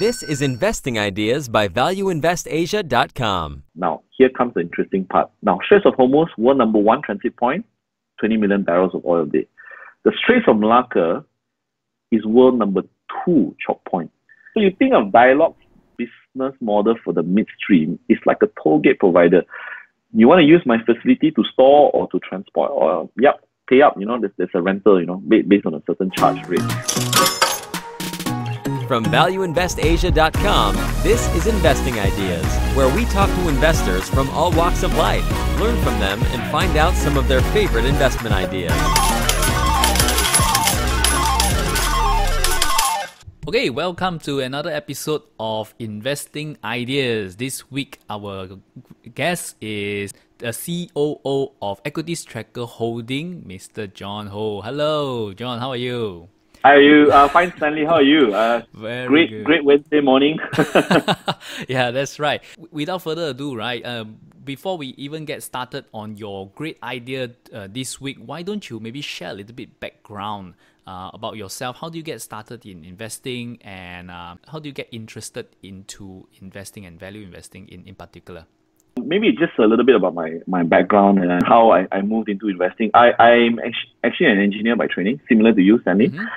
This is Investing Ideas by ValueInvestAsia.com. Now, here comes the interesting part. Now, Straits of Hormuz, were number one transit point, 20 million barrels of oil a day. The Straits of Malacca is world number two choke point. So you think of Dialog's business model for the midstream, it's like a toll gate provider. You want to use my facility to store or to transport oil? Yep, pay up. You know, there's, there's a rental, you know, based on a certain charge rate. From ValueInvestAsia.com, this is Investing Ideas, where we talk to investors from all walks of life, learn from them, and find out some of their favorite investment ideas. Okay, welcome to another episode of Investing Ideas. This week, our guest is the COO of Equities Tracker Holding, Mr. John Ho. Hello, John. How are you? How are you? Uh, fine, Stanley. How are you? Uh, Very great, good. great Wednesday morning. yeah, that's right. Without further ado, right, um, before we even get started on your great idea uh, this week, why don't you maybe share a little bit background uh, about yourself? How do you get started in investing and uh, how do you get interested into investing and value investing in, in particular? Maybe just a little bit about my, my background and how I, I moved into investing. I, I'm actu- actually an engineer by training, similar to you, Stanley. Mhm.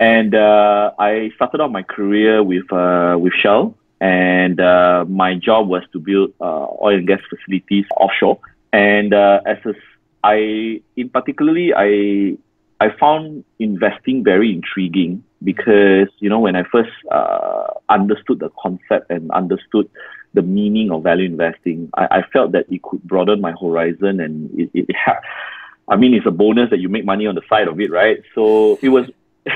And uh, I started out my career with uh, with Shell, and uh, my job was to build uh, oil and gas facilities offshore. And uh, as a, I, in particularly, I I found investing very intriguing because you know when I first uh, understood the concept and understood the meaning of value investing, I, I felt that it could broaden my horizon and it, it ha- I mean, it's a bonus that you make money on the side of it, right? So it was,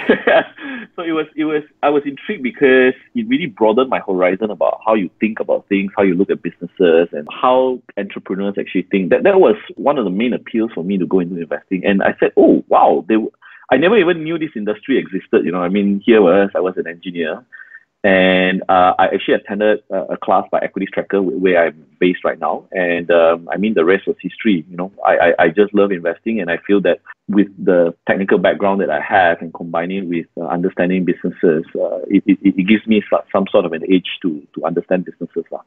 so it was, it was, I was intrigued because it really broadened my horizon about how you think about things, how you look at businesses, and how entrepreneurs actually think. That that was one of the main appeals for me to go into investing. And I said, oh wow, they, I never even knew this industry existed. You know, I mean, here was I was an engineer, and uh, I actually attended a, a class by Equities Tracker where I'm based right now. And um, I mean, the rest was history. You know, I, I, I just love investing, and I feel that with the technical background that I have and combining with uh, understanding businesses, uh, it, it, it gives me so- some sort of an edge to, to understand businesses. lah.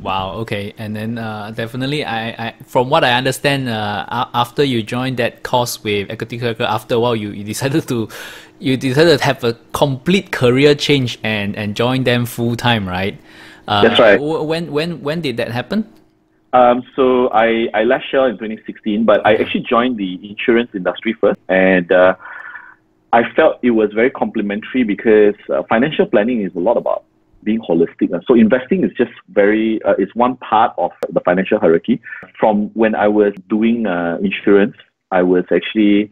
Wow. Okay. And then uh, definitely, I, I from what I understand, uh, after you joined that course with Equity Tracker, after a while, you, you decided to you decided to have a complete career change and and join them full time, right? Uh, That's right. When when when did that happen? Um, so I, I left Shell in 2016, but I actually joined the insurance industry first, and uh, I felt it was very complementary because uh, financial planning is a lot about being holistic. uh, So investing is just very uh, it's one part of the financial hierarchy. From when I was doing uh, insurance, I was actually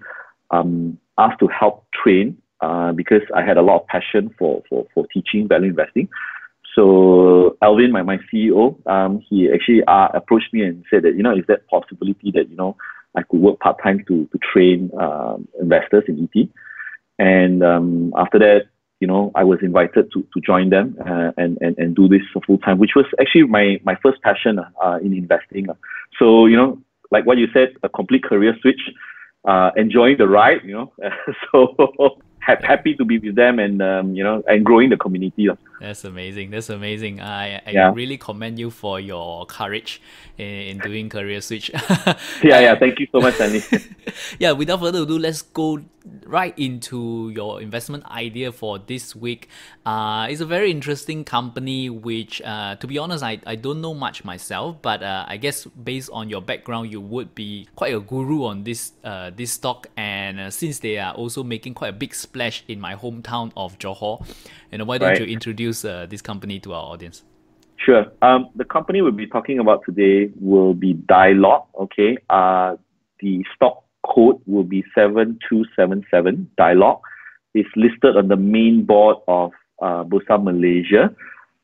um, asked to help train uh, because I had a lot of passion for for, for teaching value investing. So Alvin, my, my CEO, um, he actually uh, approached me and said that, you know, is that possibility that, you know, I could work part-time to, to train um, investors in ET. And um, after that, you know, I was invited to, to join them uh, and, and, and do this full-time, which was actually my, my first passion uh, in investing. So, you know, like what you said, a complete career switch, uh, enjoying the ride, you know, so happy to be with them and, um, you know, and growing the community. That's amazing. That's amazing. I, I Yeah. really commend you for your courage in, in doing career switch. Yeah, yeah. Thank you so much, Stanley. yeah, without further ado, let's go right into your investment idea for this week. Uh, it's a very interesting company, which, uh, to be honest, I, I don't know much myself, but uh, I guess based on your background, you would be quite a guru on this uh, this stock. And uh, since they are also making quite a big splash in my hometown of Johor, you know, why don't Right. you introduce uh, this company to our audience? Sure. Um, the company we'll be talking about today will be Dialog. Okay. Uh, the stock code will be 7277 Dialog. It's listed on the main board of uh, Bursa Malaysia.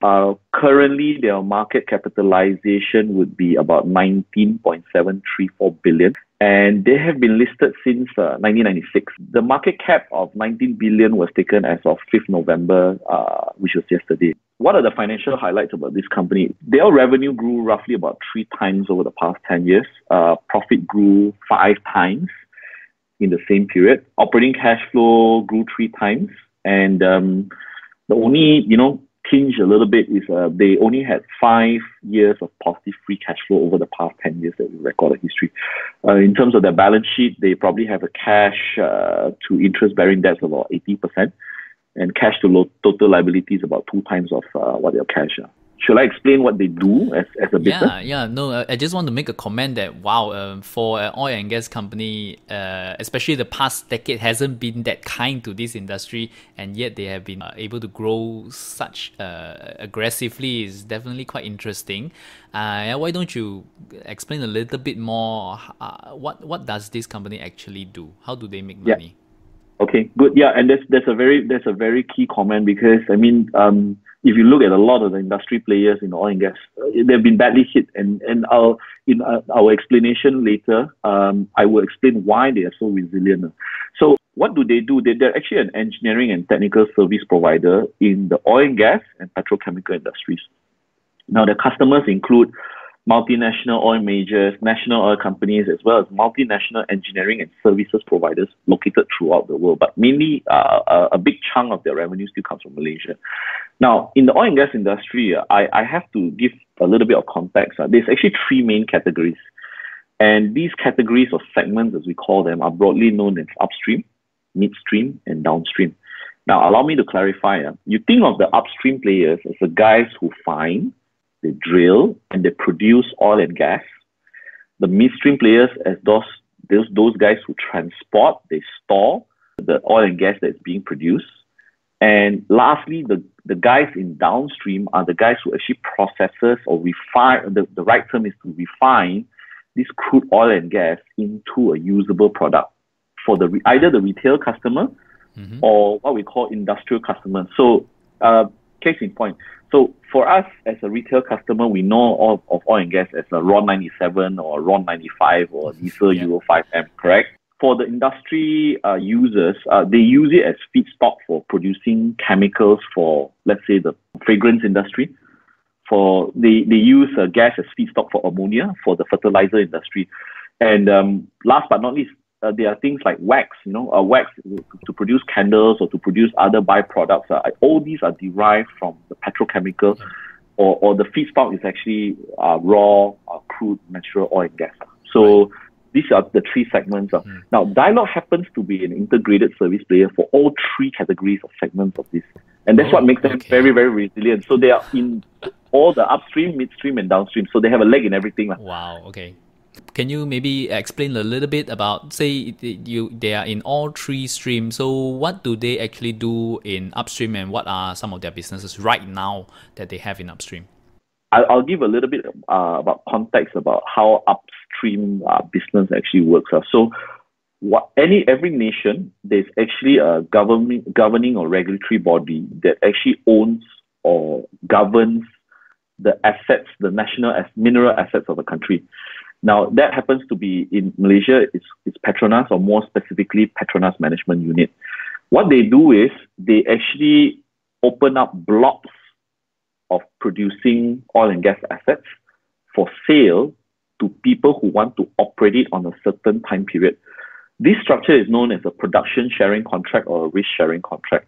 Uh, currently, their market capitalization would be about 19.734 billion, and they have been listed since uh, 1996. The market cap of 19 billion was taken as of 5th November, uh, which was yesterday. What are the financial highlights about this company? Their revenue grew roughly about three times over the past 10 years. Uh, profit grew five times in the same period. Operating cash flow grew three times, and um, The only, you know, tinge a little bit is uh, they only had five years of positive free cash flow over the past 10 years that we recorded history. Uh, in terms of their balance sheet, they probably have a cash uh, to interest bearing debts of about 80% and cash to lo- total liabilities about two times of uh, what their cash are should I explain what they do as, as a business? Yeah, yeah. No, I just want to make a comment that wow, uh, for an oil and gas company, uh, especially the past decade, hasn't been that kind to this industry, and yet they have been uh, able to grow such uh, aggressively. is definitely quite interesting. Uh, why don't you explain a little bit more? Uh, what what does this company actually do? How do they make money? Yeah. Okay, good. Yeah, and that's that's a very that's a very key comment because I mean. Um, if you look at a lot of the industry players in oil and gas, uh, they've been badly hit. And and our in uh, our explanation later, um, I will explain why they are so resilient. So what do they do? They, they're actually an engineering and technical service provider in the oil and gas and petrochemical industries. Now, the customers include multinational oil majors, national oil companies, as well as multinational engineering and services providers located throughout the world. But mainly, uh, a big chunk of their revenue still comes from Malaysia. Now, in the oil and gas industry, uh, I, I have to give a little bit of context. Uh, there's actually three main categories. And these categories or segments, as we call them, are broadly known as upstream, midstream, and downstream. Now, allow me to clarify. Uh, you think of the upstream players as the guys who find, they drill, and they produce oil and gas. The midstream players as those, those, those guys who transport, they store the oil and gas that's being produced. And lastly, the, the guys in downstream are the guys who actually processes or refine, the, the right term is to refine this crude oil and gas into a usable product for the either the retail customer mm-hmm. or what we call industrial customer. So, uh, case in point, so for us as a retail customer, we know of, of oil and gas as a RON 97 or RON 95 or diesel yeah. Euro 5M, correct? For the industry uh, users, uh, they use it as feedstock for producing chemicals for, let's say, the fragrance industry. For they, they use uh, gas as feedstock for ammonia for the fertilizer industry. And um, last but not least, uh, there are things like wax, you know, uh, wax to produce candles or to produce other byproducts. Uh, all these are derived from the petrochemical, or, or the feedstock is actually uh, raw, uh, crude, natural oil and gas. So right. these are the three segments. Uh. Mm. Now, Dialog happens to be an integrated service player for all three categories of segments of this. And that's oh, what makes them okay. very, very resilient. So they are in all the upstream, midstream, and downstream. So they have a leg in everything. Wow, okay. Can you maybe explain a little bit about say you they are in all three streams. So what do they actually do in upstream, and what are some of their businesses right now that they have in upstream? I'll give a little bit uh, about context about how upstream uh, business actually works. Uh. So, what any every nation there's actually a government governing or regulatory body that actually owns or governs the assets, the national as mineral assets of the country. Now, that happens to be in Malaysia, it's, it's Petronas, or more specifically, Petronas Management Unit. What they do is they actually open up blocks of producing oil and gas assets for sale to people who want to operate it on a certain time period. This structure is known as a production sharing contract or a risk sharing contract.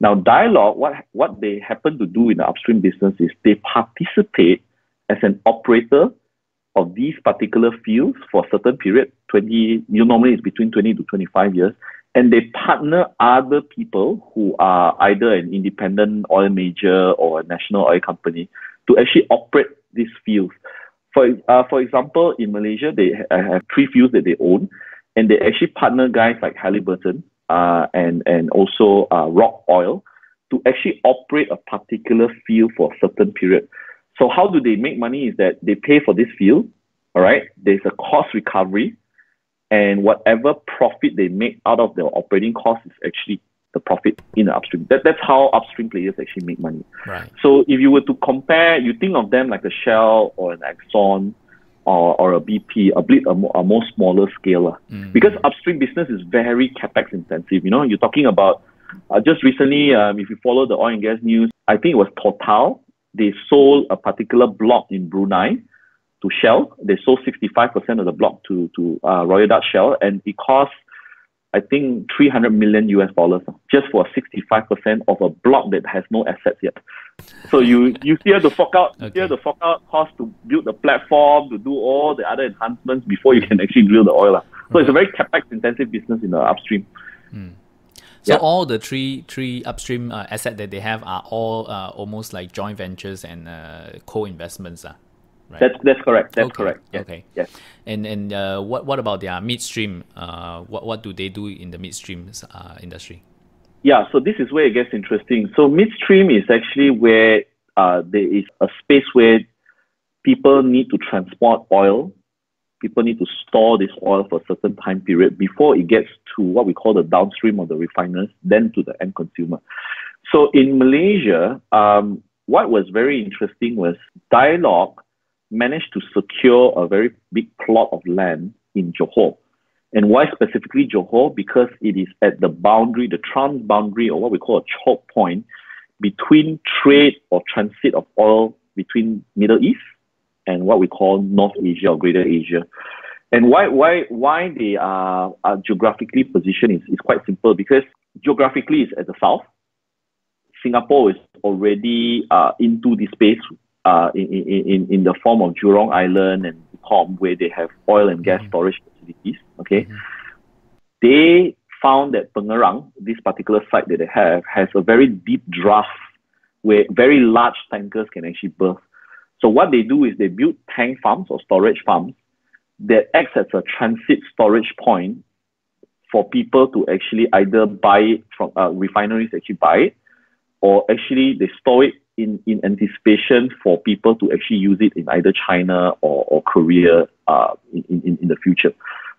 Now, Dialog, what, what they happen to do in the upstream business is they participate as an operator of these particular fields for a certain period, 20, you normally it's between 20 to 25 years, and they partner other people who are either an independent oil major or a national oil company to actually operate these fields. For, uh, for example, in Malaysia, they have three fields that they own, and they actually partner guys like Halliburton uh, and, and also uh, Roc Oil to actually operate a particular field for a certain period. So how do they make money is that they pay for this field, all right? There's a cost recovery, and whatever profit they make out of their operating cost is actually the profit in the upstream. That, that's how upstream players actually make money. Right. So if you were to compare, you think of them like a Shell or an Exxon or, or a BP, a bit a more, a more smaller scale. Mm. Because upstream business is very capex intensive. You know, you're talking about uh, just recently, um, if you follow the oil and gas news, I think it was Total they sold a particular block in Brunei to Shell. They sold 65% of the block to, to uh, Royal Dutch Shell, and it cost I think 300 million US dollars just for 65% of a block that has no assets yet. So you you still have to fork out, okay. still have to fork out cost to build the platform, to do all the other enhancements before you can actually drill the oil. So it's a very capex intensive business in the upstream. Mm. So all the three three upstream uh, asset that they have are all uh, almost like joint ventures and uh, co-investments. Uh. Right? That's that's correct. That's okay. correct. Yes. Okay. Yes. And and uh, what what about their midstream? Uh, what what do they do in the midstream uh, industry? Yeah. So this is where it gets interesting. So midstream is actually where uh, there is a space where people need to transport oil. People need to store this oil for a certain time period before it gets to what we call the downstream of the refiners, then to the end consumer. So in Malaysia, um, what was very interesting was Dialog managed to secure a very big plot of land in Johor. And why specifically Johor? Because it is at the boundary, the trans boundary, or what we call a choke point between trade or transit of oil between Middle East and what we call North Asia or Greater Asia. And why why why they are, are geographically positioned is, is quite simple because geographically it's at the south. Singapore is already uh, into the space uh, in, in, in the form of Jurong Island and Tom, where they have oil and gas mm-hmm. storage facilities. Okay, mm-hmm. they found that Pengerang, this particular site that they have, has a very deep draft where very large tankers can actually berth. So what they do is they build tank farms or storage farms that acts as a transit storage point for people to actually either buy it from uh, refineries actually buy it or actually they store it in, in anticipation for people to actually use it in either China or, or Korea uh, in, in, in the future.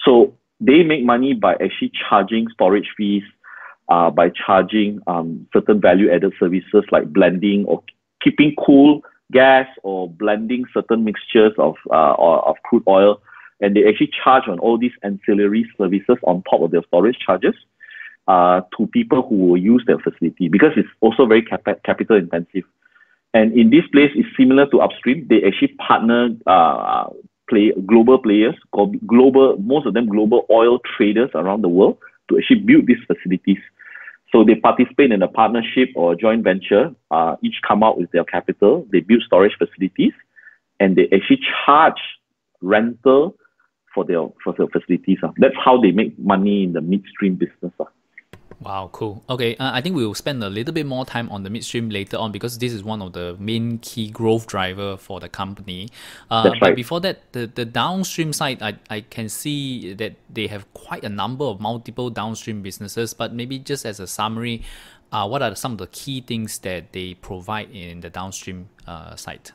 So they make money by actually charging storage fees, uh, by charging um, certain value added services like blending or keeping cool gas or blending certain mixtures of, uh, of crude oil. And they actually charge on all these ancillary services on top of their storage charges. Uh, to people who will use their facility because it's also very cap- capital intensive. And in this place, it's similar to upstream. They actually partner uh, play global players, global most of them global oil traders around the world to actually build these facilities. So they participate in a partnership or a joint venture. Uh, each come out with their capital. They build storage facilities, and they actually charge rental for their for their facilities. Uh. That's how they make money in the midstream business. Uh. Wow, cool. Okay, uh, I think we will spend a little bit more time on the midstream later on because this is one of the main key growth driver for the company. Uh, That's right. But before that, the, the downstream side, I, I can see that they have quite a number of multiple downstream businesses. But maybe just as a summary, uh, what are some of the key things that they provide in the downstream uh, side?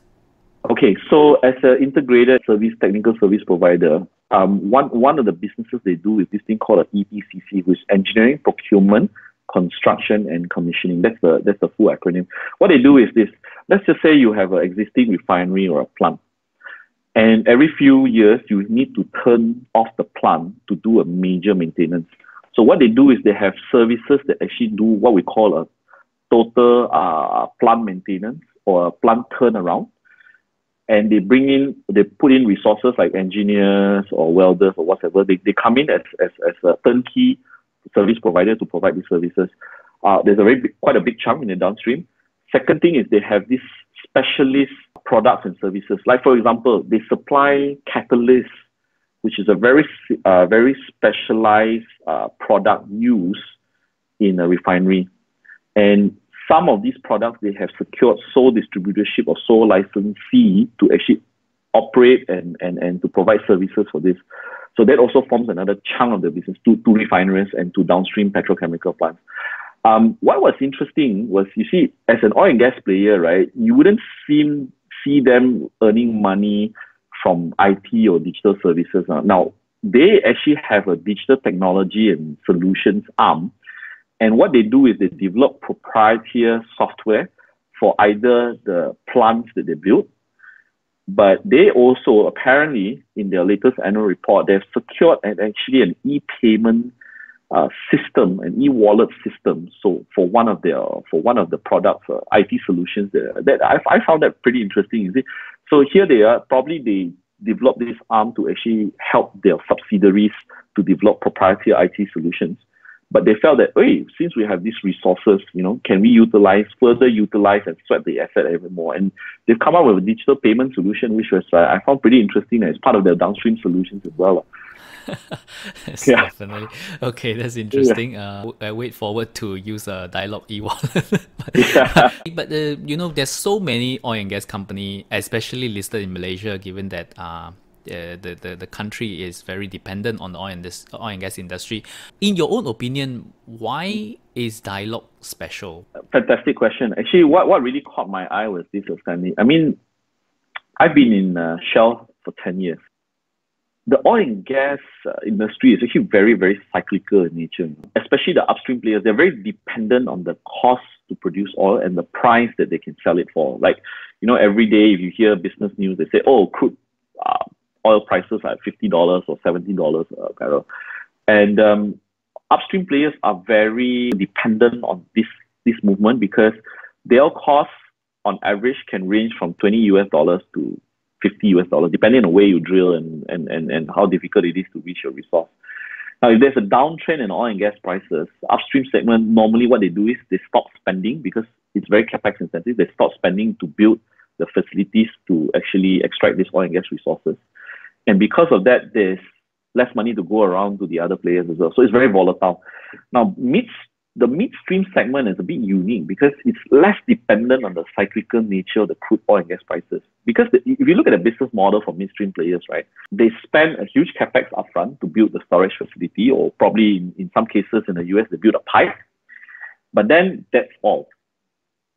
Okay, so as an integrated service technical service provider, um, one one of the businesses they do is this thing called an EPCC, which is engineering, procurement, construction, and commissioning. That's the that's the full acronym. What they do is this: let's just say you have an existing refinery or a plant, and every few years you need to turn off the plant to do a major maintenance. So what they do is they have services that actually do what we call a total uh, plant maintenance or a plant turnaround and they bring in, they put in resources like engineers or welders or whatever. They, they come in as, as, as a turnkey service provider to provide these services. Uh, there's a very big, quite a big chunk in the downstream. Second thing is they have these specialist products and services. Like for example, they supply catalysts, which is a very uh, very specialized uh, product used in a refinery. And some of these products they have secured sole distributorship or sole licensee to actually operate and, and, and to provide services for this. So that also forms another chunk of the business to, to refineries and to downstream petrochemical plants. Um, what was interesting was you see, as an oil and gas player, right, you wouldn't seem see them earning money from IT or digital services. Now, they actually have a digital technology and solutions arm and what they do is they develop proprietary software for either the plants that they build, but they also apparently in their latest annual report they've secured an actually an e-payment uh, system, an e-wallet system. So for one of their for one of the products, uh, IT solutions that, that I, I found that pretty interesting. You see, so here they are. Probably they developed this arm to actually help their subsidiaries to develop proprietary IT solutions But they felt that, hey, since we have these resources, you know, can we utilize, further utilize and sweat the asset even more? And they've come up with a digital payment solution, which was uh, I found pretty interesting as part of their downstream solutions as well. yes, yeah. definitely. Okay, that's interesting. Yeah. Uh, I wait forward to use a Dialog e-wallet. but, yeah. but uh, you know, there's so many oil and gas company, especially listed in Malaysia, given that uh, uh, the, the, the country is very dependent on the oil and, this, oil and gas industry. In your own opinion, why is Dialog special? Fantastic question. Actually, what, what really caught my eye was this, Stanley. I mean, I've been in uh, Shell for 10 years. The oil and gas uh, industry is actually very, very cyclical in nature, especially the upstream players. They're very dependent on the cost to produce oil and the price that they can sell it for. Like, you know, every day if you hear business news, they say, oh, crude uh, oil prices are $50 or $70 a barrel. And um, upstream players are very dependent on this, this movement because their costs on average can range from 20 US dollars to 50 US dollars, depending on where you drill and, and, and, and how difficult it is to reach your resource. Now, if there's a downtrend in oil and gas prices, upstream segment normally what they do is they stop spending because it's very capex intensive. They stop spending to build the facilities to actually extract these oil and gas resources. And because of that, there's less money to go around to the other players as well. So it's very volatile. Now, mid, the midstream segment is a bit unique because it's less dependent on the cyclical nature of the crude oil and gas prices. Because the, if you look at the business model for midstream players, right, they spend a huge capex upfront to build the storage facility, or probably in, in some cases in the US, they build a pipe. But then that's all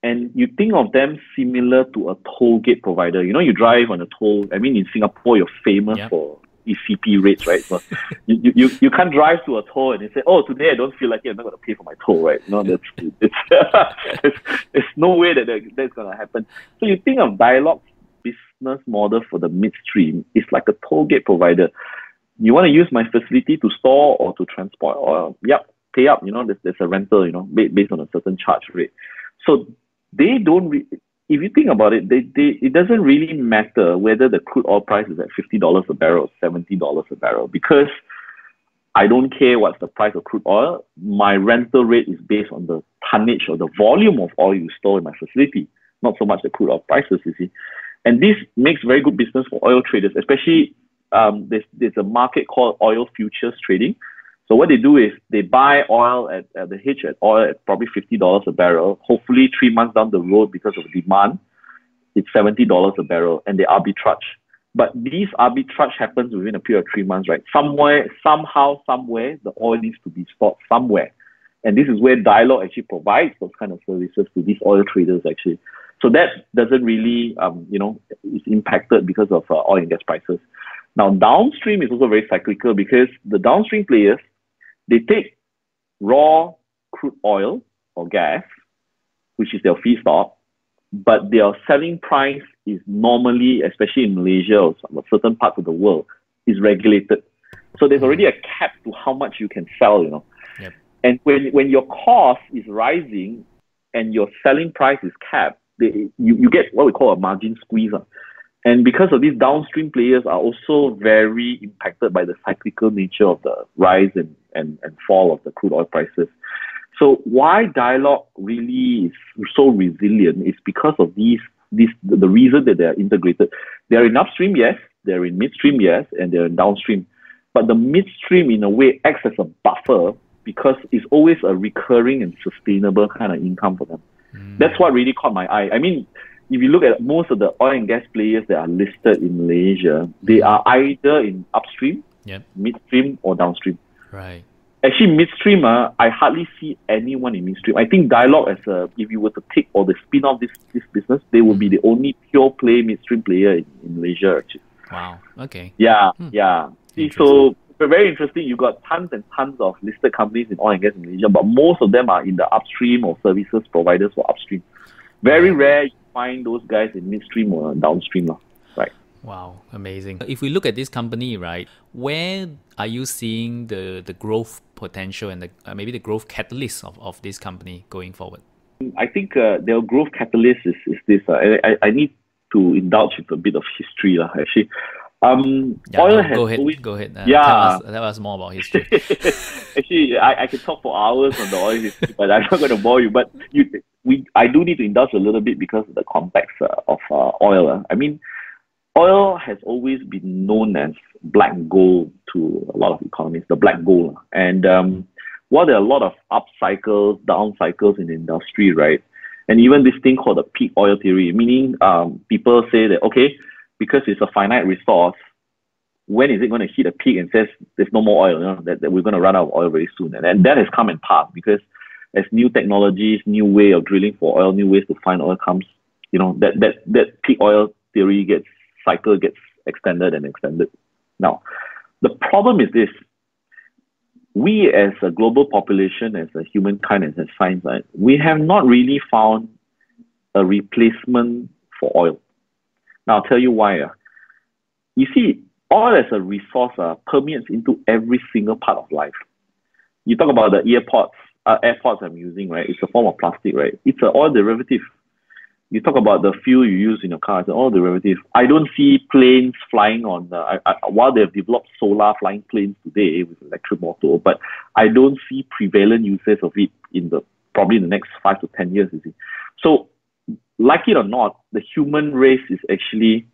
and you think of them similar to a toll gate provider. You know, you drive on a toll. I mean, in Singapore, you're famous yep. for ECP rates, right? So you, you, you can't drive to a toll and you say, oh, today I don't feel like it. I'm not going to pay for my toll, right? No, that's it's, it's, there's no way that that's going to happen. So you think of Dialog business model for the midstream is like a toll gate provider. You want to use my facility to store or to transport, oh, or yep, pay up. You know, there's, there's a rental, you know, based on a certain charge rate. So they don't. If you think about it, they, they it doesn't really matter whether the crude oil price is at fifty dollars a barrel or seventy dollars a barrel because I don't care what's the price of crude oil. My rental rate is based on the tonnage or the volume of oil you store in my facility, not so much the crude oil prices. You see, and this makes very good business for oil traders, especially um, there's there's a market called oil futures trading so what they do is they buy oil at, at the hitch at oil at probably fifty dollars a barrel. Hopefully, three months down the road, because of demand, it's seventy dollars a barrel, and they arbitrage. But these arbitrage happens within a period of three months, right? Somewhere, somehow, somewhere, the oil needs to be stored somewhere, and this is where Dialog actually provides those kind of services to these oil traders actually. So that doesn't really, um, you know, is impacted because of uh, oil and gas prices. Now downstream is also very cyclical because the downstream players they take raw crude oil or gas, which is their feedstock, but their selling price is normally, especially in Malaysia or some certain parts of the world, is regulated. So there's already a cap to how much you can sell, you know. Yep. And when when your cost is rising and your selling price is capped, they, you, you get what we call a margin squeeze. Uh. And because of these downstream players are also very impacted by the cyclical nature of the rise and, and, and fall of the crude oil prices. So why Dialog really is so resilient is because of these these the reason that they are integrated. They're in upstream, yes, they're in midstream, yes, and they're in downstream. But the midstream in a way acts as a buffer because it's always a recurring and sustainable kind of income for them. Mm. That's what really caught my eye. I mean, if you look at most of the oil and gas players that are listed in Malaysia, they are either in upstream, yep. midstream, or downstream. Right. Actually, midstream, uh, I hardly see anyone in midstream. I think Dialog, as a, if you were to take or the spin off this, this business, they will be the only pure play midstream player in, in Malaysia, actually. Wow. Okay. Yeah, hmm. yeah. See, so very interesting. You got tons and tons of listed companies in oil and gas in Malaysia, but most of them are in the upstream or services providers for upstream. Very rare find those guys in midstream or downstream. Right. Wow, amazing. If we look at this company, right, where are you seeing the, the growth potential and the, uh, maybe the growth catalyst of, of this company going forward? I think uh, their growth catalyst is, is this. Uh, I, I need to indulge with a bit of history. Uh, actually, Um, Yeah, oil go, has go ahead. always Go ahead. Uh, Yeah. Tell us, tell us more about history. Actually, I, I could talk for hours on the oil history, but I'm not going to bore you. But you, we, I do need to indulge a little bit because of the context uh, of uh, oil. uh. I mean, oil has always been known as black gold to a lot of economists, the black gold. And um, while there are a lot of up cycles, down cycles in the industry, right? And even this thing called the peak oil theory, meaning um, people say that, okay, because it's a finite resource, when is it going to hit a peak and says there's no more oil, you know, that, that we're going to run out of oil very soon. And, and that has come and passed because as new technologies, new way of drilling for oil, new ways to find oil comes, you know, that, that, that peak oil theory gets cycle gets extended and extended. Now, the problem is this. We as a global population, as a humankind, as a science, right, we have not really found a replacement for oil. Now, I'll tell you why. Uh. You see, oil as a resource uh, permeates into every single part of life. You talk about the earpods, uh, AirPods I'm using, right? It's a form of plastic, right? It's an oil derivative. You talk about the fuel you use in your car, it's an oil derivative. I don't see planes flying on, the, I, I, while they've developed solar flying planes today with electric motor, but I don't see prevalent uses of it in the probably in the next five to 10 years, you see. So, like it or not, the human race is actually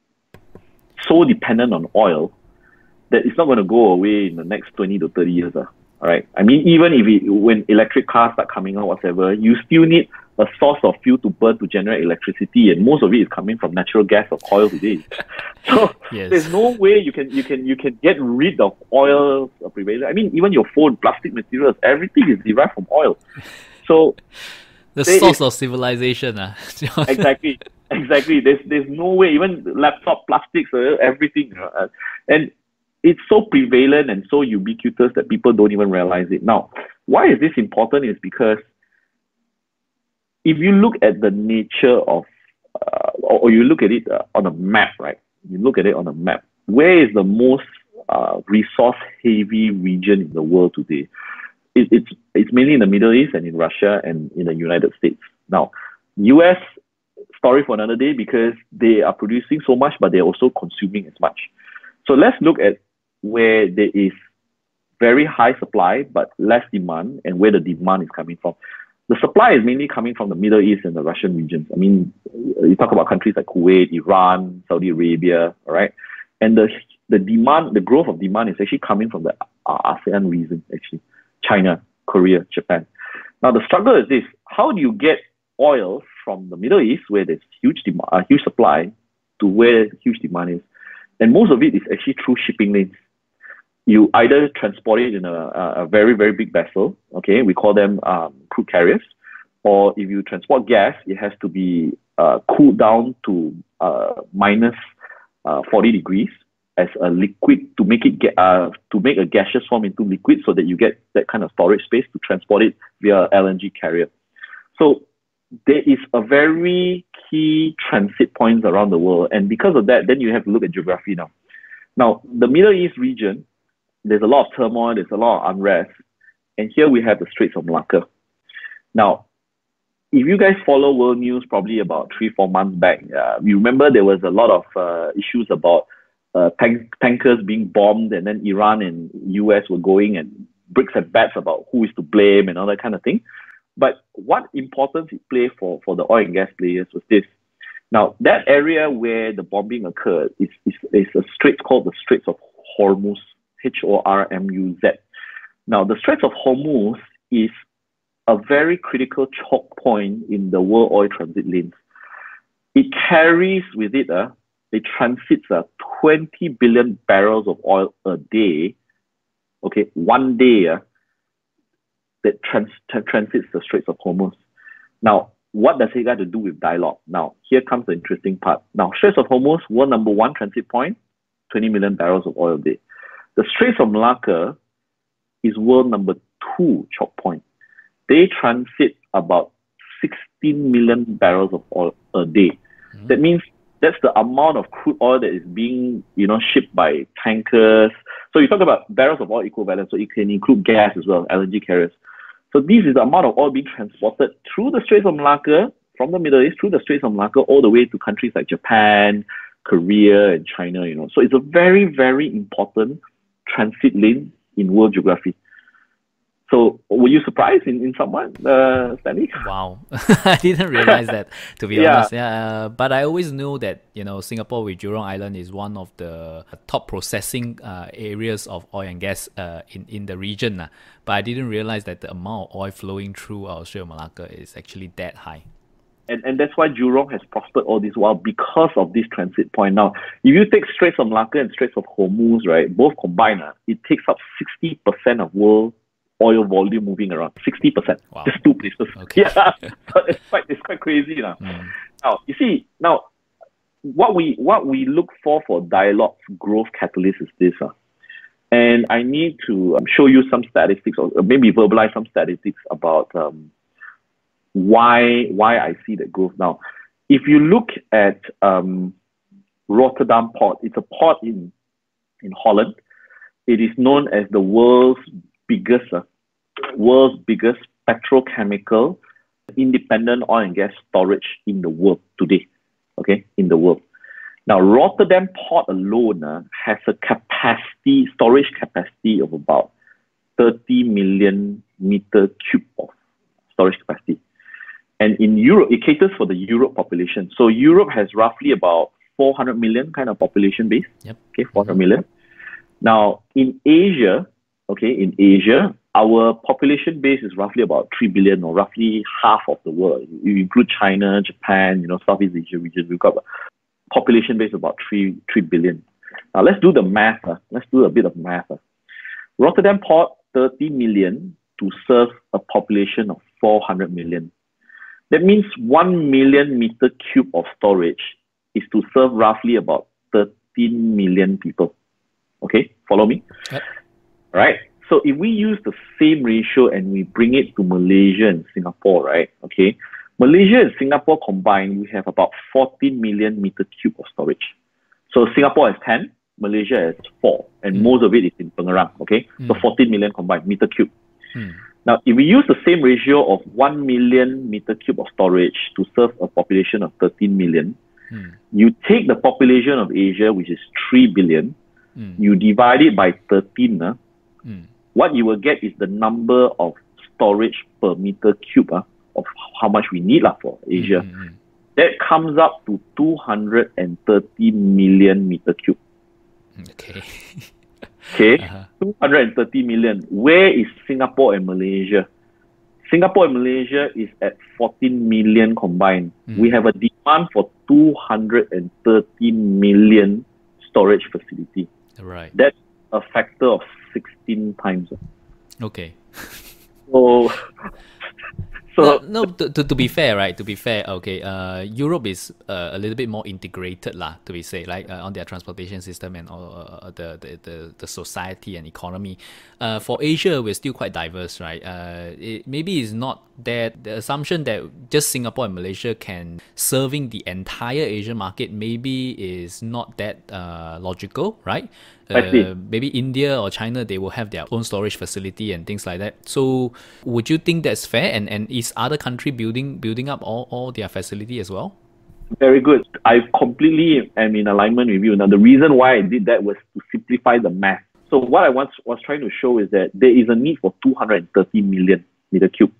so dependent on oil that it's not going to go away in the next 20 to 30 years. Uh, all right. I mean, even if it, when electric cars start coming out, whatever, you still need a source of fuel to burn to generate electricity, and most of it is coming from natural gas or oil today. so Yes. there's no way you can you can you can get rid of oil prevailing. I mean, even your phone, plastic materials, everything is derived from oil. So the source of civilization. Uh. exactly, exactly. There's there's no way. Even laptop, plastics, uh, everything, uh, and it's so prevalent and so ubiquitous that people don't even realize it. Now, why is this important? Is because if you look at the nature of, uh, or, you look at it uh, on a map, right? You look at it on a map. Where is the most uh, resource-heavy region in the world today? It, it's it's mainly in the Middle East and in Russia and in the United States. Now, U.S. story for another day because they are producing so much, but they're also consuming as much. So let's look at where there is very high supply but less demand, and where the demand is coming from. The supply is mainly coming from the Middle East and the Russian regions. I mean, you talk about countries like Kuwait, Iran, Saudi Arabia, all right, and the the demand, the growth of demand is actually coming from the ASEAN region, actually, China, Korea, Japan. Now the struggle is this: how do you get oil from the Middle East, where there's huge demand, uh, huge supply, to where huge demand is, and most of it is actually through shipping lanes. You either transport it in a, a very very big vessel, okay, we call them um, crude carriers, or if you transport gas, it has to be uh, cooled down to uh, minus uh, 40 degrees as a liquid to make it get uh, to make a gaseous form into liquid so that you get that kind of storage space to transport it via LNG carrier. So there is a very key transit points around the world, and because of that, then you have to look at geography now. Now, the Middle East region, there's a lot of turmoil, there's a lot of unrest, and here we have the Straits of Malacca. Now, if you guys follow world news, probably about three, four months back, uh, you remember there was a lot of uh, issues about uh, tank- tankers being bombed, and then Iran and US were going and bricks and bats about who is to blame and all that kind of thing. But what importance it played for, for the oil and gas players was this. Now, that area where the bombing occurred is, is, is a strait called the Straits of Hormuz, H O R M U Z. Now, the Straits of Hormuz is a very critical choke point in the world oil transit lanes. It carries with it, uh, it transits uh, 20 billion barrels of oil a day, okay, one day uh, that trans- tra- transits the Straits of Hormuz. Now, what does it got to do with Dialog? Now, here comes the interesting part. Now, Straits of Hormuz, world number one transit point, 20 million barrels of oil a day. The Straits of Malacca is world number two choke point. They transit about 16 million barrels of oil a day. Mm-hmm. That means that's the amount of crude oil that is being, you know, shipped by tankers. So you talk about barrels of oil equivalent, so it can include gas as well, LNG carriers. So this is the amount of oil being transported through the Straits of Malacca from the Middle East through the Straits of Malacca all the way to countries like Japan, Korea and China, you know. So it's a very, very important transit lane in world geography. So were you surprised in, in someone, uh, Stanley? Wow, I didn't realize that to be Yeah. honest. Yeah, uh, but I always knew that you know Singapore with Jurong Island is one of the top processing uh, areas of oil and gas uh, in in the region. But I didn't realize that the amount of oil flowing through Australia Malacca is actually that high. And, and that's why Jurong has prospered all this while because of this transit point. Now, if you take Straits of Malacca and Straits of Hormuz, right, both combined, uh, it takes up 60% of world oil volume moving around. 60%. Wow. Just two places. Okay. Yeah. so it's quite it's quite crazy now. Mm. Now, you see, now what we what we look for for Dialog growth catalyst is this. Uh, and I need to um, show you some statistics or maybe verbalize some statistics about um, why why I see the growth now. If you look at um, Rotterdam Port, it's a port in in Holland. It is known as the world's biggest uh, world's biggest petrochemical independent oil and gas storage in the world today. Okay, in the world. Now, Rotterdam Port alone uh, has a capacity, storage capacity of about 30 million meter cube of storage capacity. And in Europe, it caters for the Europe population. So Europe has roughly about 400 million kind of population base. Yep. Okay, 400 million. Now, in Asia, okay, in Asia, our population base is roughly about 3 billion or roughly half of the world. You include China, Japan, you know, Southeast Asia region, we've got a population base of about 3, 3 billion. Now, let's do the math. Uh. Let's do a bit of math. Uh. Rotterdam Port, 30 million to serve a population of 400 million. That means 1 million meter cube of storage is to serve roughly about 13 million people. Okay, follow me? Yep. Right? So if we use the same ratio and we bring it to Malaysia and Singapore, right? Okay, Malaysia and Singapore combined, we have about 14 million meter cube of storage. So Singapore has 10, Malaysia has 4, and Mm. most of it is in Pengerang, okay? So Mm. 14 million combined meter cube. Mm. Now, if we use the same ratio of 1 million meter cube of storage to serve a population of 13 million, Mm. you take the population of Asia, which is 3 billion, Mm. you divide it by 13, uh, Mm. what you will get is the number of storage per meter cube uh, of how much we need lah for Asia. Mm, mm, That comes up to 230 million meter cube. Okay. Okay, Uh-huh. 230 million. Where is Singapore and Malaysia? Singapore and Malaysia is at 14 million combined. Mm. We have a demand for 230 million storage facility. Right. That's a factor of 16 times. Okay. So, so no to, to, to be fair, right? To be fair, okay. Uh, Europe is uh, a little bit more integrated, lah. To be say, like uh, on their transportation system and all, uh, the, the the the society and economy. Uh, for Asia, we're still quite diverse, right? Uh, it, maybe it's not that the assumption that just Singapore and Malaysia can serving the entire Asian market maybe is not that uh, logical, right? Uh, maybe India or China they will have their own storage facility and things like that. So would you think that's fair? And and is other country building building up all, all their facility as well? very good. I completely am in alignment with you. Now, the reason why I did that was to simplify the math. So what I was, was trying to show is that there is a need for 230 million meter cube.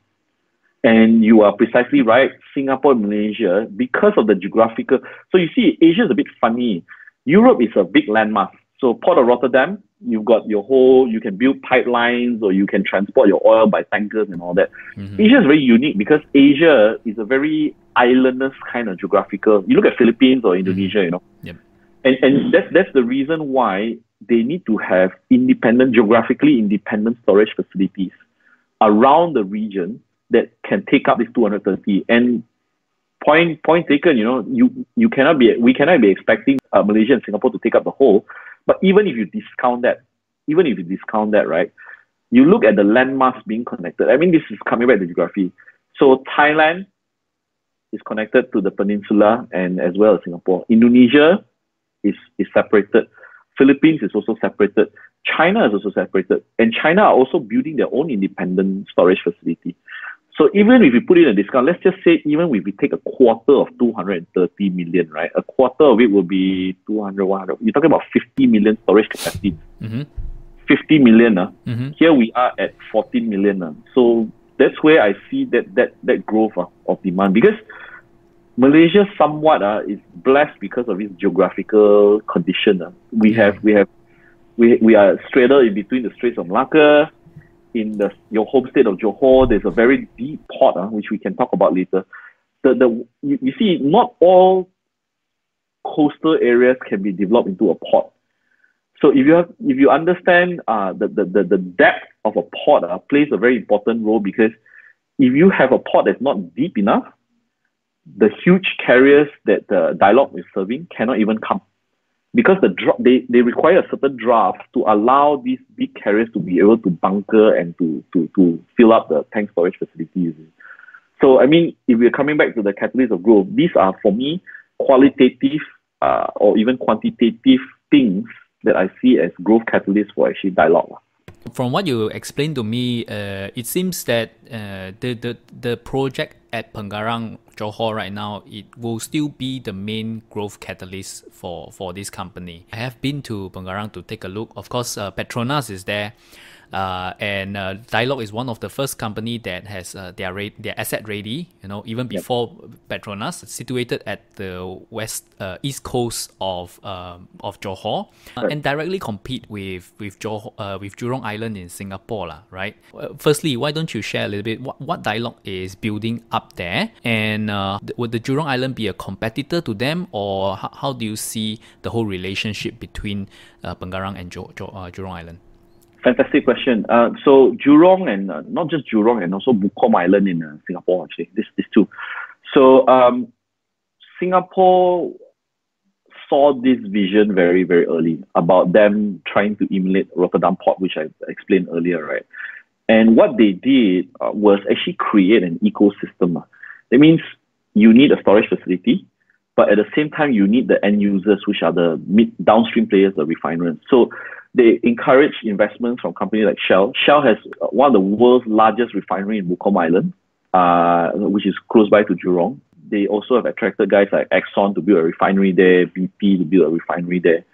And you are precisely right. Singapore Malaysia, because of the geographical, so you see, Asia is a bit funny. Europe is a big landmass. So Port of Rotterdam, you've got your whole, you can build pipelines or you can transport your oil by tankers and all that. Mhm. Asia is very unique because Asia is a very islandous kind of geographical. You look at Philippines or Indonesia, you know. Yep. And and that's that's the reason why they need to have independent, geographically independent storage facilities around the region that can take up this 230. And point point taken, you know, you you cannot be we cannot be expecting uh, Malaysia and Singapore to take up the whole. But even if you discount that, even if you discount that, right, you look at the landmass being connected. I mean, this is coming back to geography. So Thailand is connected to the peninsula and as well as Singapore. Indonesia is, is separated. Philippines is also separated. China is also separated. And China are also building their own independent storage facility. So even if we put in a discount, let's just say even if we take a quarter of 230 million, right? A quarter of it will be 200, 100. You're talking about 50 million storage capacity. Mm-hmm. 50 million. Uh. Mm-hmm. Here we are at 14 million. Uh. So that's where I see that that, that growth uh, of demand because Malaysia somewhat uh, is blessed because of its geographical condition. Uh. We have we have we, we are straddled in between the Straits of Malacca. In the your home state of Johor, there's a very deep port, uh, which we can talk about later. The the you, you see, not all coastal areas can be developed into a port. So if you have, if you understand uh, the, the, the, depth of a port uh, plays a very important role because if you have a port that's not deep enough, the huge carriers that the Dialog is serving cannot even come because the dra- they, they require a certain draft to allow these big carriers to be able to bunker and to, to, to fill up the tank storage facilities. So I mean, if we're coming back to the catalyst of growth, these are for me qualitative uh, or even quantitative things that I see as growth catalysts for actually Dialog. From what you explained to me, uh, it seems that uh, the, the the project at Pengerang Johor right now it will still be the main growth catalyst for for this company. I have been to Pengerang to take a look. Of course, uh, Petronas is there. Uh, and uh, Dialog is one of the first company that has uh, their ra- their asset ready. You know, even before yep. Petronas, situated at the west uh, east coast of um, of Johor, uh, right. and directly compete with with Johor uh, with Jurong Island in Singapore, lah. Right. firstly, why don't you share a little bit what what Dialog is building up there, and would the Jurong Island be a competitor to them, or how, how do you see the whole relationship between Pengerang and jo- jo- Jurong Island? Fantastic question. Uh, so Jurong and uh, not just Jurong and also Bukom Island in uh, Singapore actually. This this two. So um, Singapore saw this vision very very early about them trying to emulate Rotterdam Port, which I explained earlier, right? And what they did uh, was actually create an ecosystem. That means you need a storage facility, but at the same time you need the end users, which are the mid downstream players, the refineries. So they encourage investments from companies like Shell. Shell has one of the world's largest refinery in Bukom Island, uh, which is close by to Jurong. They also have attracted guys like Exxon to build a refinery there, BP to build a refinery there.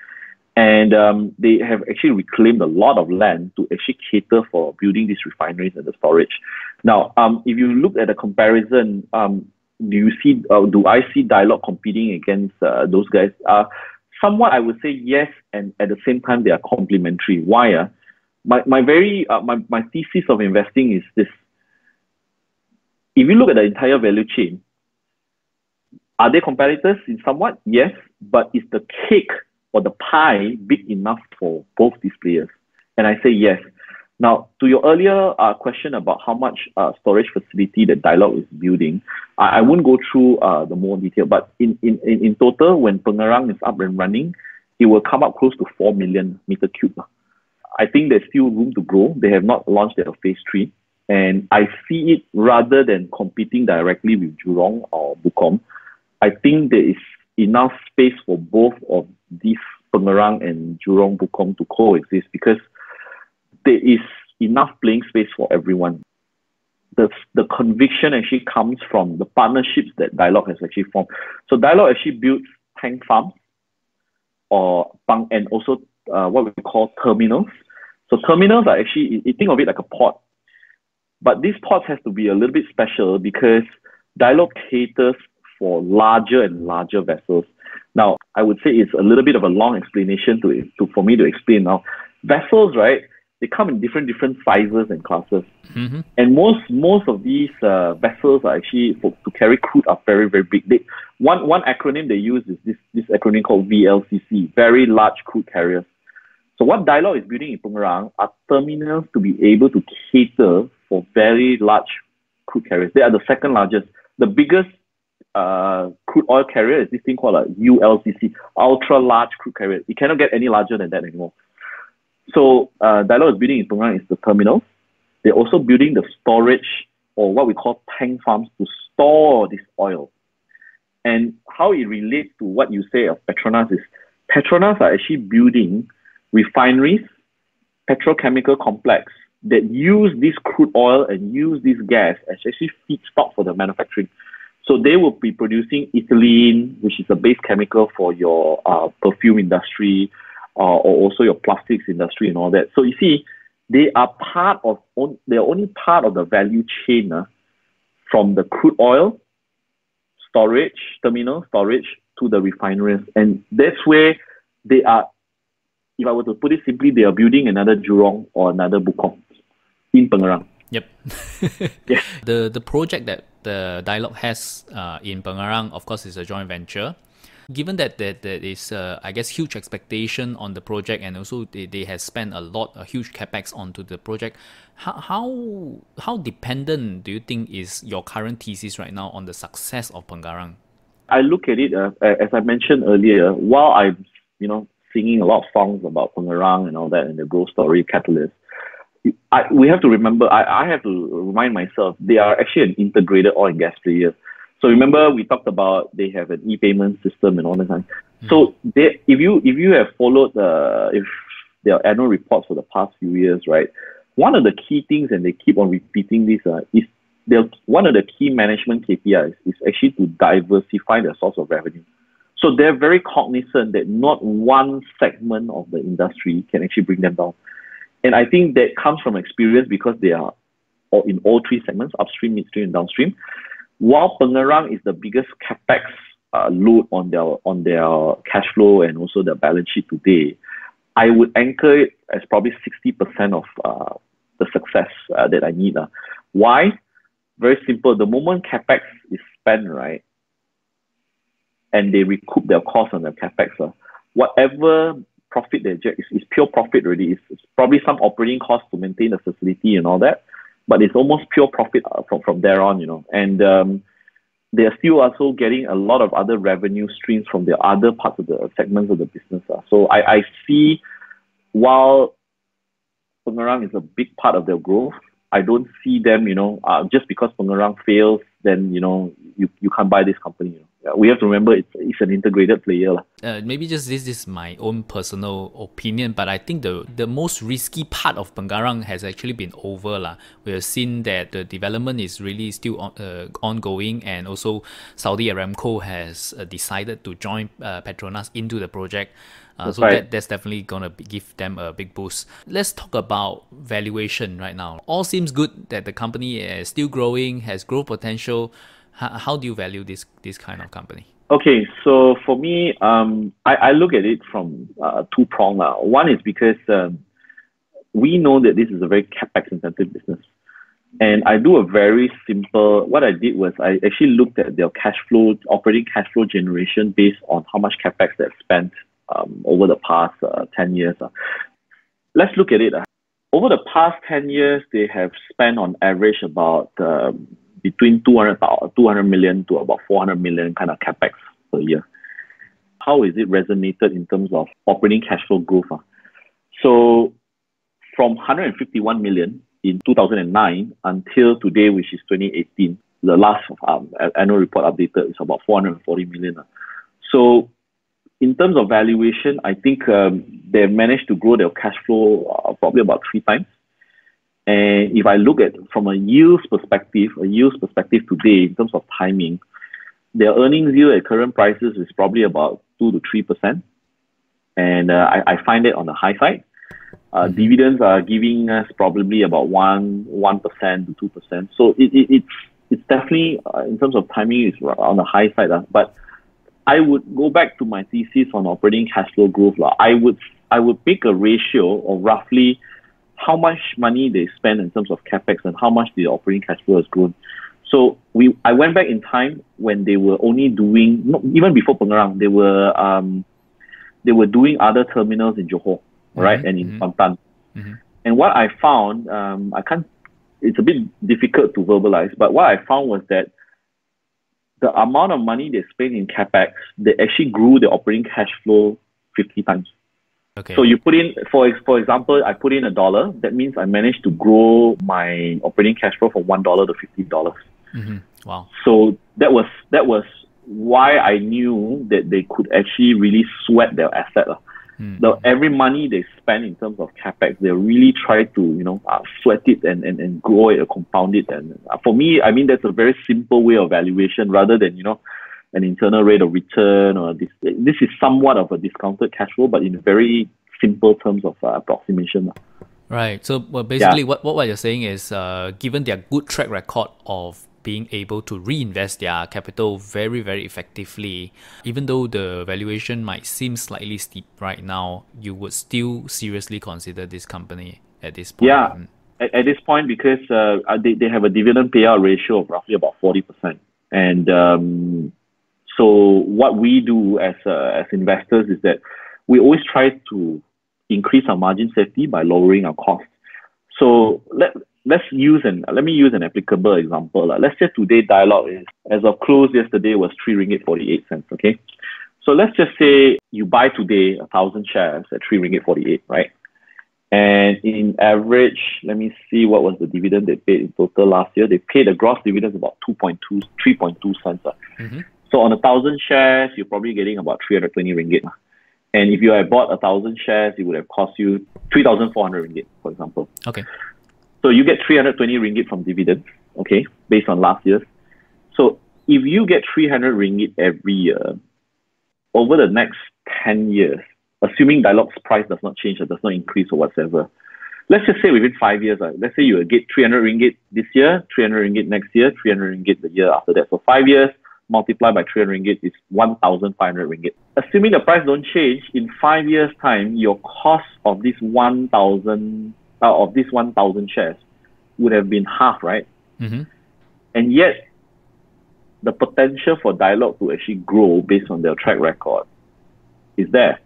And um, they have actually reclaimed a lot of land to actually cater for building these refineries and the storage. Now, um, if you look at the comparison, um, do you see, uh, do I see Dialog competing against uh, those guys? Uh, somewhat I would say yes, and at the same time they are complementary. Why? Uh? My my very uh, my my thesis of investing is this. If you look at the entire value chain, are they competitors in somewhat? Yes, but is the cake or the pie big enough for both these players? And I say yes. Now, to your earlier uh, question about how much uh, storage facility the Dialog is building, I, I won't go through uh, the more detail, but in, in, in, in total, when Pengerang is up and running, it will come up close to 4 million meter cube. I think there's still room to grow. They have not launched their phase three. And I see it rather than competing directly with Jurong or Bukom. I think there is enough space for both of these Pengerang and Jurong Bukom to coexist because there is enough playing space for everyone. The, the conviction actually comes from the partnerships that Dialog has actually formed. So Dialog actually builds tank farms or bunk and also uh, what we call terminals. So terminals are actually, you think of it like a port. But these ports has to be a little bit special because Dialog caters for larger and larger vessels. Now, I would say it's a little bit of a long explanation to, to for me to explain now. Vessels, right? They come in different different sizes and classes. Mm-hmm. And most most of these uh, vessels are actually for, to carry crude are very very big. They, one one acronym they use is this this acronym called VLCC, very large crude carriers. So what Dialog is building in Pengerang are terminals to be able to cater for very large crude carriers. They are the second largest. The biggest uh, crude oil carrier is this thing called a ULCC, ultra large crude carrier. You cannot get any larger than that anymore. So uh, Dialog is building in Penang is the terminal. They're also building the storage or what we call tank farms to store this oil. And how it relates to what you say of Petronas is Petronas are actually building refineries, petrochemical complex that use this crude oil and use this gas as actually feedstock for the manufacturing. So they will be producing ethylene, which is a base chemical for your uh, perfume industry, uh, or also your plastics industry and all that. So you see, they are part of on, they're only part of the value chain uh, from the crude oil storage terminal storage to the refineries, and that's where they are. If I were to put it simply, they are building another Jurong or another Bukom in Pengerang. Yep. Yeah. The the project that the Dialog has uh, in Pengerang, of course, is a joint venture. Given that that there is, uh, I guess, huge expectation on the project, and also they, they have spent a lot, a huge capex onto the project. How how how dependent do you think is your current thesis right now on the success of Pengerang? I look at it uh, as I mentioned earlier. While I'm, you know, singing a lot of songs about Pengerang and all that, and the growth story catalyst, I, we have to remember. I, I have to remind myself they are actually an integrated oil and gas player. So remember we talked about they have an e-payment system and all that. Mm-hmm. So they, if you if you have followed the if their annual reports for the past few years, right? One of the key things, and they keep on repeating this, uh, is one of the key management KPIs is actually to diversify their source of revenue. So they're very cognizant that not one segment of the industry can actually bring them down. And I think that comes from experience because they are in all three segments, upstream, midstream, and downstream. While Pengerang is the biggest capex uh, load on their on their cash flow and also their balance sheet today, I would anchor it as probably 60% of uh, the success uh, that I need. Why? Very simple. The moment capex is spent, right, and they recoup their cost on their capex, whatever profit they get is, pure profit already. It's, probably some operating costs to maintain the facility and all that, but it's almost pure profit uh, from, from there on, you know. And um, they're still also getting a lot of other revenue streams from the other parts of the segments of the business. Uh. So I, I see while Pengerang is a big part of their growth, I don't see them, you know, uh, just because Pengerang fails, then, you know, you, you can't buy this company. You know we have to remember it's, it's an integrated player. Uh, maybe just this is my own personal opinion, but I think the, the most risky part of Pengerang has actually been over. La. We have seen that the development is really still on, uh, ongoing, and also Saudi Aramco has uh, decided to join uh, Petronas into the project. Uh, so right. that, that's definitely gonna give them a big boost. Let's talk about valuation right now. All seems good that the company is still growing, has growth potential. How, how do you value this this kind of company? Okay, so for me, um, I, I look at it from uh, two prong. Uh. One is because um, we know that this is a very capex intensive business. And I do a very simple, what I did was I actually looked at their cash flow, operating cash flow generation based on how much capex they've spent um, over the past uh, 10 years. Let's look at it. Uh. Over the past 10 years, they have spent on average about um, between 200, 200 million to about 400 million kind of capex per year. How is it resonated in terms of operating cash flow growth? Uh? So from 151 million in 2009 until today, which is 2018, the last um, annual report updated is about 440 million. Uh. So in terms of valuation, I think um, they've managed to grow their cash flow uh, probably about three times. And if I look at from a yield perspective, a yield perspective today in terms of timing, their earnings yield at current prices is probably about two to three percent, and uh, I, I find it on the high side. Uh, mm-hmm. Dividends are giving us probably about one one percent to two percent. So it, it, it's it's definitely uh, in terms of timing is on the high side. Uh, but I would go back to my thesis on operating cash flow growth. Uh, I would I would pick a ratio of roughly how much money they spend in terms of capex and how much the operating cash flow has grown. So we, I went back in time when they were only doing, not, even before Pengerang, they were, um, they were doing other terminals in Johor, mm-hmm. right, and in mm mm-hmm. And what I found, um, I can't, it's a bit difficult to verbalize, but what I found was that the amount of money they spent in capex, they actually grew the operating cash flow 50 times. Okay. So you put in, for for example, I put in a dollar. That means I managed to grow my operating cash flow from one dollar to fifty dollars. Mm-hmm. Wow. So that was that was why I knew that they could actually really sweat their asset. Mm. The every money they spend in terms of capex, they really try to you know uh, sweat it and, and, and grow it, or compound it. And uh, for me, I mean that's a very simple way of valuation rather than you know an internal rate of return or this. This is somewhat of a discounted cash flow, but in very simple terms of uh, approximation. Right. So well, basically, yeah. what, what you're saying is, uh, given their good track record of being able to reinvest their capital very, very effectively, even though the valuation might seem slightly steep right now, you would still seriously consider this company at this point. Yeah. At, at this point, because uh, uh, they, they have a dividend payout ratio of roughly about 40%. And um, so, what we do as, uh, as investors is that we always try to increase our margin safety by lowering our costs. So let let's use an let me use an applicable example. Let's say today Dialog is as of close yesterday was three ringgit forty eight cents. Okay, so let's just say you buy today a thousand shares at three ringgit forty eight, right? And in average, let me see what was the dividend they paid in total last year. They paid a gross dividend about 2.2, 3.2 cents. Mm-hmm. So on a thousand shares, you're probably getting about 320 ringgit. And if you had bought a thousand shares, it would have cost you 3,400 ringgit, for example. Okay. So you get 320 ringgit from dividends, okay, based on last year's. So if you get 300 ringgit every year, over the next 10 years, assuming Dialog's price does not change or does not increase or whatever, let's just say within five years, uh, let's say you get 300 ringgit this year, 300 ringgit next year, 300 ringgit the year after that. So five years, multiplied by 300 ringgit is 1,500 ringgit. Assuming the price don't change, in five years' time, your cost of this 1,000 uh, of this 1,000 shares would have been half, right? Mm-hmm. And yet, the potential for Dialog to actually grow based on their track record is there.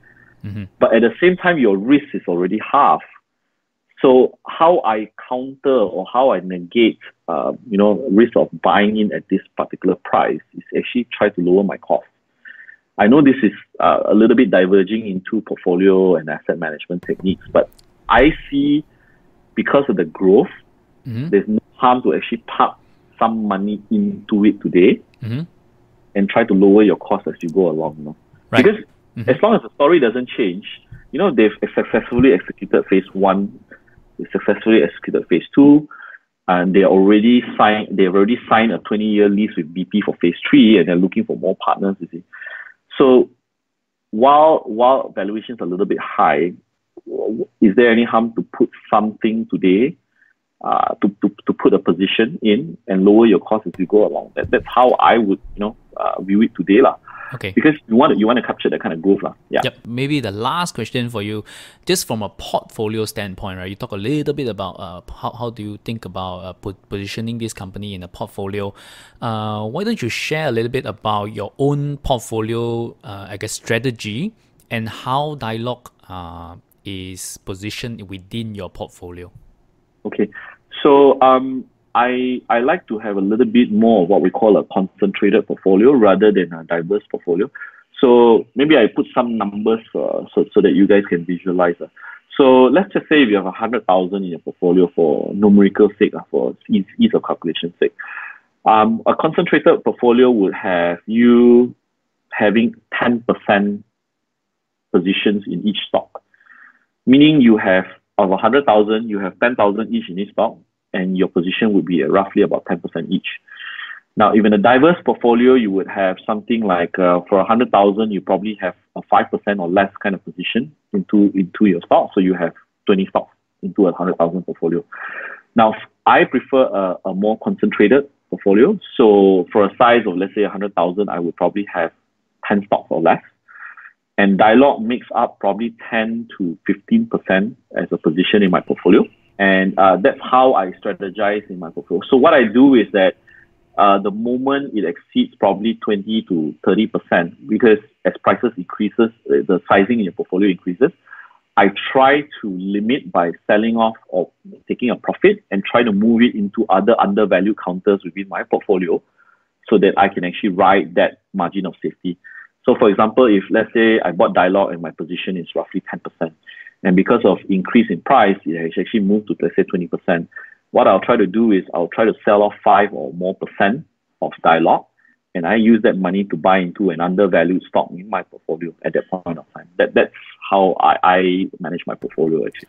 Mm-hmm. But at the same time, your risk is already half. So how I counter or how I negate, uh, you know, risk of buying in at this particular price is actually try to lower my cost. I know this is uh, a little bit diverging into portfolio and asset management techniques, but I see because of the growth, mm-hmm. there's no harm to actually park some money into it today mm-hmm. and try to lower your cost as you go along. You know? Right. Because mm-hmm. as long as the story doesn't change, you know, they've successfully executed phase one successfully executed phase two, and they already signed. They've already signed a 20-year lease with BP for phase three, and they're looking for more partners. You see, so while while valuations are a little bit high, is there any harm to put something today uh, to, to, to put a position in and lower your cost as you go along. That, that's how I would, you know, uh, view it today. lah. Okay. Because you want to, you want to capture that kind of growth. lah. Yeah. Yep. Maybe the last question for you, just from a portfolio standpoint, right? You talk a little bit about uh, how, how do you think about uh, positioning this company in a portfolio. Uh, why don't you share a little bit about your own portfolio, uh, I guess, strategy and how Dialog uh, is positioned within your portfolio? Okay. So um, I I like to have a little bit more of what we call a concentrated portfolio rather than a diverse portfolio. So maybe I put some numbers uh, so so that you guys can visualize. Uh. So let's just say if you have a hundred thousand in your portfolio for numerical sake, uh, for ease, ease of calculation sake. Um, a concentrated portfolio would have you having ten percent positions in each stock, meaning you have of a hundred thousand, you have ten thousand each in each stock and your position would be roughly about 10% each. Now, even a diverse portfolio, you would have something like uh, for 100,000, you probably have a 5% or less kind of position into, into your stock. So you have 20 stocks into a 100,000 portfolio. Now, I prefer a, a more concentrated portfolio. So for a size of, let's say, 100,000, I would probably have 10 stocks or less. And Dialog makes up probably 10 to 15% as a position in my portfolio. And uh, that's how I strategize in my portfolio. So what I do is that uh, the moment it exceeds probably 20 to 30%, because as prices increases, uh, the sizing in your portfolio increases, I try to limit by selling off or taking a profit and try to move it into other undervalued counters within my portfolio so that I can actually ride that margin of safety. So for example, if let's say I bought Dialog and my position is roughly 10%, and because of increase in price, it has actually moved to let's say 20%. What I'll try to do is I'll try to sell off five or more percent of Dialog, and I use that money to buy into an undervalued stock in my portfolio at that point of time. That that's how I, I manage my portfolio actually.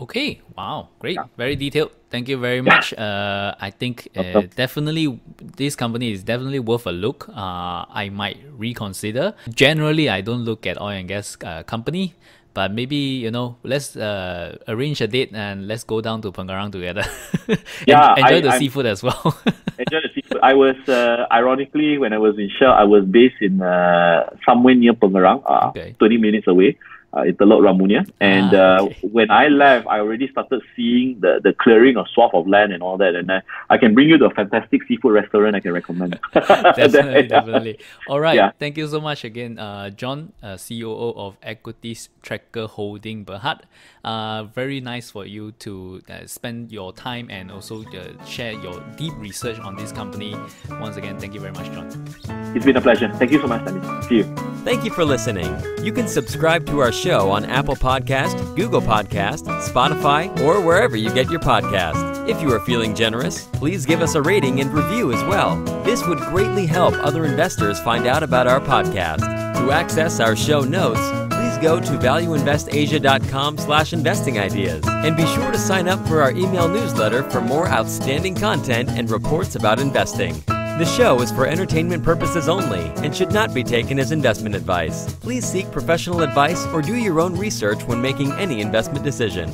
Okay. Wow. Great. Yeah. Very detailed. Thank you very much. Uh, I think uh, definitely this company is definitely worth a look. Uh, I might reconsider. Generally, I don't look at oil and gas uh, company, but maybe you know, let's uh, arrange a date and let's go down to Pengerang together. yeah, enjoy I, the I'm, seafood as well. enjoy the seafood. I was uh, ironically when I was in Shell, I was based in uh, somewhere near Pengerang, okay. twenty minutes away uh, in Telok Ramunia. And ah, uh, okay. uh, when I left, I already started seeing the, the clearing of swath of land and all that. And I, I can bring you to a fantastic seafood restaurant I can recommend. definitely, definitely. All right. Yeah. Thank you so much again, uh, John, uh, COO of Equities Tracker Holding Berhad. Uh, very nice for you to uh, spend your time and also uh, share your deep research on this company. Once again, thank you very much, John. It's been a pleasure. Thank you so much, Danny. See you. Thank you for listening. You can subscribe to our show on Apple Podcast, Google Podcast, Spotify, or wherever you get your podcast. If you are feeling generous, please give us a rating and review as well. This would greatly help other investors find out about our podcast. To access our show notes, please go to valueinvestasia.com slash investing ideas and be sure to sign up for our email newsletter for more outstanding content and reports about investing. The show is for entertainment purposes only and should not be taken as investment advice. Please seek professional advice or do your own research when making any investment decision.